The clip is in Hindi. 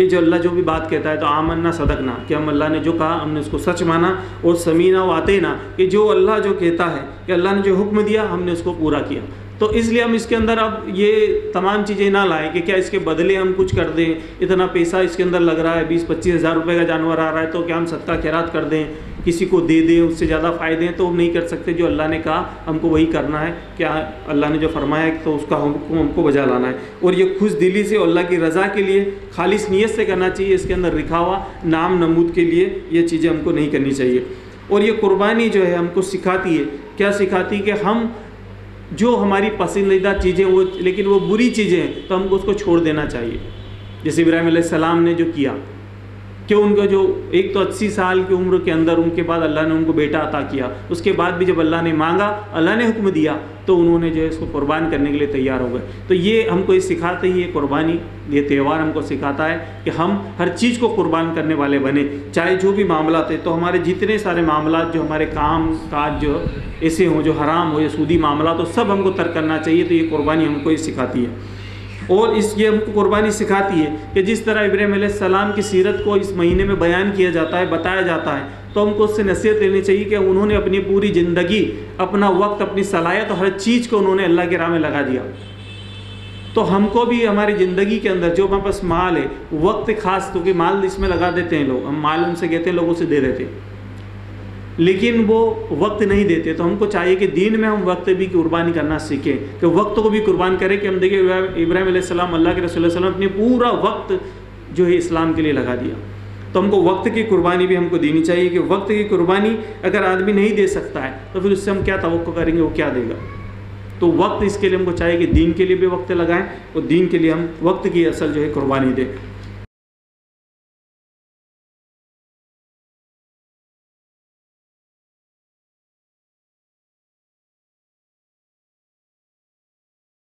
कि जो अल्लाह जो भी बात कहता है तो आमन्ना सदकना, कि हम अल्लाह ने जो कहा, हमने उसको सच माना और समीना वाते ना कि जो अल्लाह जो कहता है, कि अल्लाह ने जो हुक्म दिया, हमने उसको पूरा किया। तो इसलिए हम इसके अंदर अब ये तमाम चीज़ें ना लाएँ कि क्या इसके बदले हम कुछ कर दें, इतना पैसा इसके अंदर लग रहा है बीस पच्चीस हज़ार रुपये का जानवर आ रहा है तो क्या हम सदका खैरात कर दें, किसी को दे दें, उससे ज़्यादा फ़ायदे हैं तो हम नहीं कर सकते, जो अल्लाह ने कहा, हमको वही करना है, क्या अल्लाह ने जो फरमाया तो उसका हुक्म हमको बजा लाना है। और ये खुश दिली से अल्लाह की रज़ा के लिए, खालिश नीयत से करना चाहिए, इसके अंदर हुआ नाम नमूद के लिए ये चीज़ें हमको नहीं करनी चाहिए। और ये कुर्बानी जो है, हमको सिखाती है। क्या सिखाती है कि हम जो हमारी पसंदीदा चीज़ें वो, लेकिन वो बुरी चीज़ें हैं तो हमको उसको छोड़ देना चाहिए। जैसे इब्राहिम सलाम ने जो किया कि उनका जो एक तो अस्सी साल की उम्र के अंदर उनके बाद अल्लाह ने उनको बेटा अता किया। उसके बाद भी जब अल्लाह ने मांगा, अल्लाह ने हुक्म दिया तो उन्होंने जो है इसको कुर्बान करने के लिए तैयार हो गए। तो ये हमको ये सिखाते ही, ये कुर्बानी, ये त्यौहार हमको सिखाता है कि हम हर चीज़ को कुर्बान करने वाले बने। चाहे जो भी मामला थे तो हमारे जितने सारे मामला, जो हमारे काम, काज जो ऐसे हों, जो हराम हो, या सूदी मामला तो सब हमको तर्क करना चाहिए तो ये कुर्बानी हमको ये सिखाती है। और इस ये हमको कुर्बानी सिखाती है कि जिस तरह इब्राहिम सलाम की सीरत को इस महीने में बयान किया जाता है, बताया जाता है तो हमको उससे नसीहत लेनी चाहिए कि उन्होंने अपनी पूरी ज़िंदगी, अपना वक्त, अपनी सलाहियत तो हर चीज़ को उन्होंने अल्लाह के राह में लगा दिया। तो हमको भी हमारी ज़िंदगी के अंदर जो हमारे पास माल है, वक्त खास क्योंकि माल इसमें लगा देते हैं लोग। हम माल उनसे कहते हैं, लोगों से दे देते हैं। लेकिन वो वक्त नहीं देते। तो हमको चाहिए कि दीन में हम वक्त भी कुर्बानी करना सीखें, कि वक्त को भी कुर्बान करें कि हम देखिए इब्राहिम अल्लाह के रसोल अपने पूरा वक्त जो है इस्लाम के लिए लगा दिया। तो हमको वक्त की कुर्बानी भी हमको देनी चाहिए कि वक्त की कुर्बानी अगर आदमी नहीं दे सकता है तो फिर उससे हम क्या तो करेंगे, वो क्या देगा? तो वक्त इसके लिए हमको चाहिए कि दीन के लिए भी वक्त लगाएँ और दीन के लिए हम वक्त की असल जो है कुर्बानी दें।